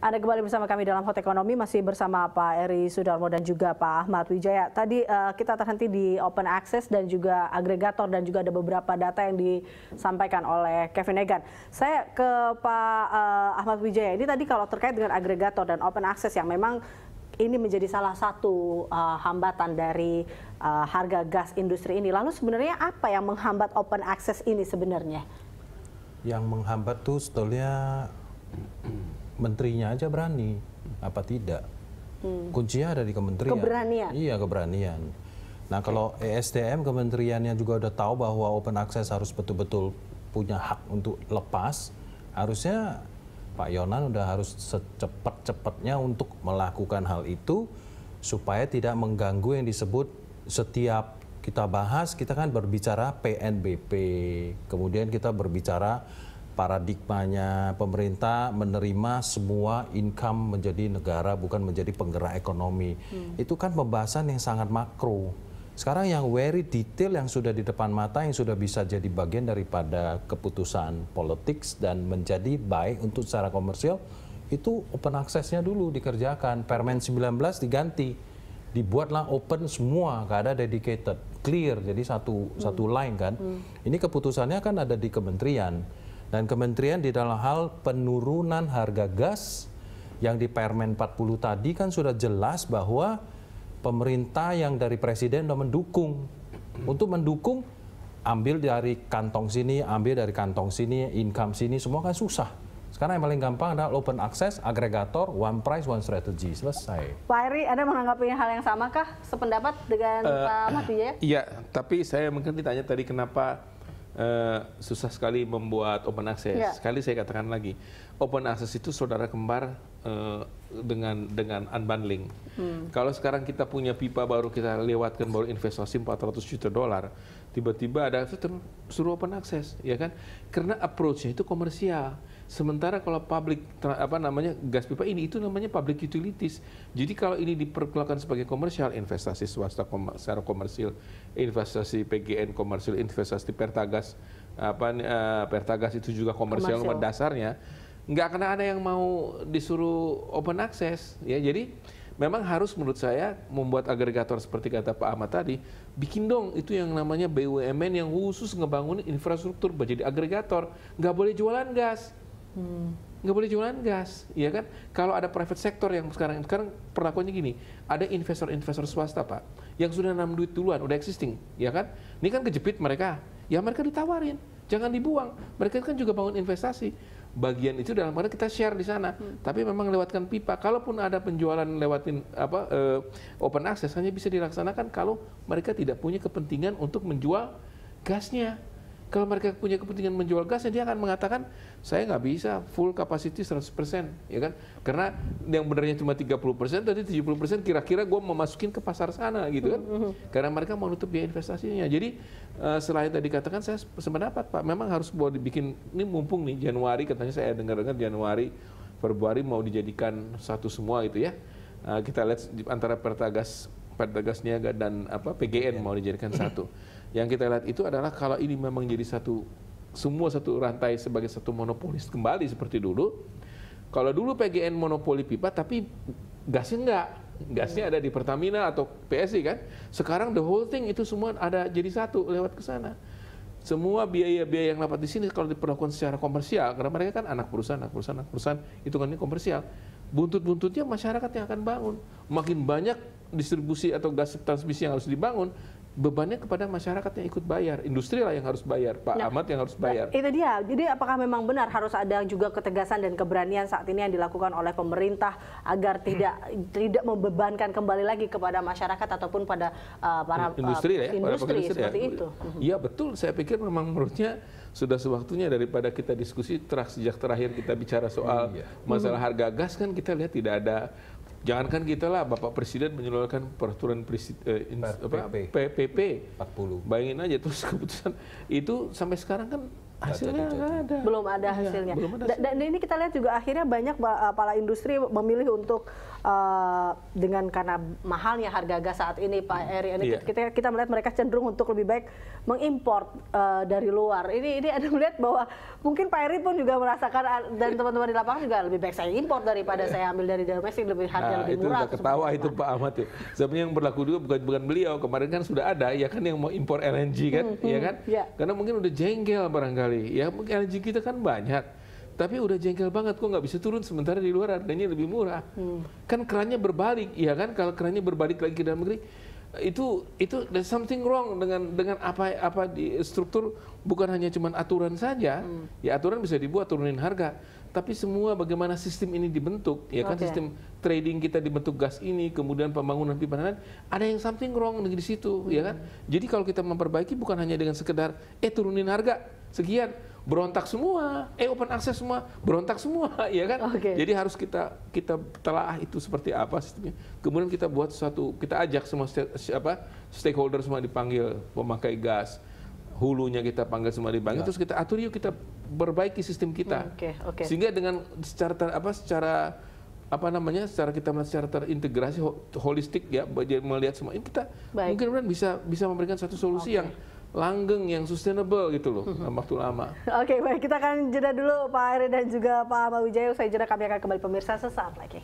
Anda kembali bersama kami dalam Hot Ekonomi, masih bersama Pak Eri Sudarmo dan juga Pak Ahmad Wijaya. Tadi uh, kita terhenti di open access dan juga agregator dan juga ada beberapa data yang disampaikan oleh Kevin Egan. Saya ke Pak uh, Ahmad Wijaya, ini tadi kalau terkait dengan agregator dan open access yang memang ini menjadi salah satu uh, hambatan dari uh, harga gas industri ini. Lalu sebenarnya apa yang menghambat open access ini sebenarnya? Yang menghambat tuh sebetulnya menterinya aja berani. Apa tidak? Hmm. kuncinya ada di kementerian. Keberanian? Iya keberanian. Nah kalau ESDM kementeriannya juga udah tahu bahwa open access harus betul-betul punya hak untuk lepas harusnya Pak Yonan udah harus secepat-cepatnya untuk melakukan hal itu supaya tidak mengganggu yang disebut setiap kita bahas kita kan berbicara PNBP kemudian kita berbicara paradigmanya pemerintah menerima semua income menjadi negara bukan menjadi penggerak ekonomi. Hmm. Itu kan pembahasan yang sangat makro. Sekarang yang very detail yang sudah di depan mata yang sudah bisa jadi bagian daripada keputusan politik dan menjadi baik untuk secara komersial itu open access-nya dulu dikerjakan. Permen 19 diganti. Dibuatlah open semua, gak ada dedicated, clear jadi satu hmm. satu line kan. Hmm. Ini keputusannya kan ada di kementerian dan kementerian di dalam hal penurunan harga gas yang di Permen 40 tadi kan sudah jelas bahwa pemerintah yang dari presiden sudah mendukung. Untuk mendukung ambil dari kantong sini, ambil dari kantong sini, income sini, semua kan susah. Sekarang yang paling gampang adalah open access, agregator, one price, one strategy. Selesai. Pak Eri, Anda menganggap hal yang sama kah? Sependapat dengan uh, Pak Mati ya? Iya, tapi saya mungkin ditanya tadi kenapa uh, susah sekali membuat open access. Yeah. Sekali saya katakan lagi, open access itu saudara kembar uh, dengan dengan unbundling. Hmm. Kalau sekarang kita punya pipa baru kita lewatkan baru investasi 400 juta dolar, tiba-tiba ada suruh open access, ya kan? Karena approach-nya itu komersial. Sementara kalau public apa namanya gas pipa ini itu namanya public utilities. Jadi kalau ini diperlakukan sebagai komersial, investasi swasta kom secara komersil, investasi PGN komersil, investasi Pertagas apa uh, Pertagas itu juga komersial pada dasarnya nggak akan ada yang mau disuruh open access ya. Jadi memang harus menurut saya membuat agregator seperti kata Pak Ahmad tadi, bikin dong itu yang namanya BUMN yang khusus ngebangun infrastruktur menjadi agregator, nggak boleh jualan gas. Hmm. Nggak boleh jualan gas, ya kan? Kalau ada private sector yang sekarang sekarang perlakuannya gini, ada investor-investor swasta pak, yang sudah nanam duit duluan, udah existing, ya kan? Ini kan kejepit mereka, ya mereka ditawarin, jangan dibuang. Mereka kan juga bangun investasi. Bagian itu dalam arti kita share di sana, hmm. tapi memang lewatkan pipa. Kalaupun ada penjualan lewatin apa uh, open access hanya bisa dilaksanakan kalau mereka tidak punya kepentingan untuk menjual gasnya. Kalau mereka punya kepentingan menjual gas, dia akan mengatakan saya nggak bisa full capacity 100%, ya kan? Karena yang benarnya cuma 30%, tadi 70% kira-kira gue memasukin ke pasar sana gitu kan? Mm-hmm. Karena mereka mau nutup biaya investasinya. Jadi uh, selain tadi katakan saya sependapat Pak, memang harus buat dibikin ini mumpung nih Januari katanya saya dengar-dengar Januari Februari mau dijadikan satu semua itu ya. Uh, kita lihat antara Pertagas Pertagas Niaga dan apa PGN mau dijadikan satu. Yang kita lihat itu adalah kalau ini memang jadi satu semua satu rantai sebagai satu monopolis kembali seperti dulu. Kalau dulu PGN monopoli pipa tapi gasnya enggak. Gasnya ada di Pertamina atau PSI kan. Sekarang the whole thing itu semua ada jadi satu lewat ke sana. Semua biaya-biaya yang dapat di sini kalau diperlakukan secara komersial karena mereka kan anak perusahaan, anak perusahaan, anak perusahaan itu kan ini komersial. Buntut-buntutnya masyarakat yang akan bangun. Makin banyak distribusi atau gas transmisi yang harus dibangun, bebannya kepada masyarakat yang ikut bayar, industri lah yang harus bayar, Pak nah, Ahmad yang harus bayar. Nah, itu dia. Jadi apakah memang benar harus ada juga ketegasan dan keberanian saat ini yang dilakukan oleh pemerintah agar tidak tidak membebankan kembali lagi kepada masyarakat ataupun pada uh, para industri uh, ya, industri, industri seperti ya. itu. Iya betul. Saya pikir memang menurutnya sudah sewaktunya daripada kita diskusi terah sejak terakhir kita bicara soal iya. masalah harga gas kan kita lihat tidak ada Jangankan kita lah, Bapak Presiden menyeluruhkan peraturan presiden, eh, apa, PPP 40. Bayangin aja terus keputusan. Itu sampai sekarang kan hasilnya nggak ada. Belum ada Iya, hasilnya. belum ada Da- Dan ini kita lihat juga akhirnya banyak ba- para industri memilih untuk eh, dengan karena mahalnya harga gas saat ini Pak Eri, ini Iya. kita kita melihat mereka cenderung untuk lebih baik mengimpor eh, dari luar. Ini ini ada melihat bahwa mungkin Pak Eri pun juga merasakan dan teman-teman di lapangan juga lebih baik saya impor daripada saya ambil dari domestik lebih harga Nah, lebih itu murah. udah ketawa itu Pak Ahmad tuh. Sebenarnya yang berlaku juga bukan bukan beliau. Kemarin kan sudah ada ya kan yang mau impor LNG kan, ya kan? iya. Karena mungkin udah jengkel barangkali. Ya mungkin LNG kita kan banyak. Tapi udah jengkel banget kok nggak bisa turun sementara di luar harganya lebih murah. Kan kerannya berbalik, ya kan? Kalau kerannya berbalik lagi ke dalam negeri itu itu there's something wrong dengan dengan apa apa di struktur bukan hanya cuman aturan saja. Ya aturan bisa dibuat turunin harga, tapi semua bagaimana sistem ini dibentuk, ya kan sistem trading kita dibentuk gas ini, kemudian pembangunan pipa dan lain, ada yang something wrong di situ, ya kan? Jadi kalau kita memperbaiki bukan hanya dengan sekedar eh turunin harga sekian, berontak semua, eh open access semua, berontak semua, ya kan? Oke. Jadi harus kita kita telaah itu seperti apa sistemnya. Kemudian kita buat suatu, kita ajak semua siapa stakeholder semua dipanggil, pemakai gas, hulunya kita panggil semua dipanggil, terus kita atur yuk kita perbaiki sistem kita. Hmm, oke, oke. Sehingga dengan secara ter- apa secara apa namanya secara kita melihat secara terintegrasi ho- holistik ya melihat semua ini kita Baik. mungkin bisa bisa memberikan satu solusi yang langgeng yang sustainable gitu loh dalam waktu lama. Oke, baik kita akan jeda dulu Pak Eri dan juga Pak Ahmad Wijaya. Usai jeda kami akan kembali pemirsa sesaat lagi.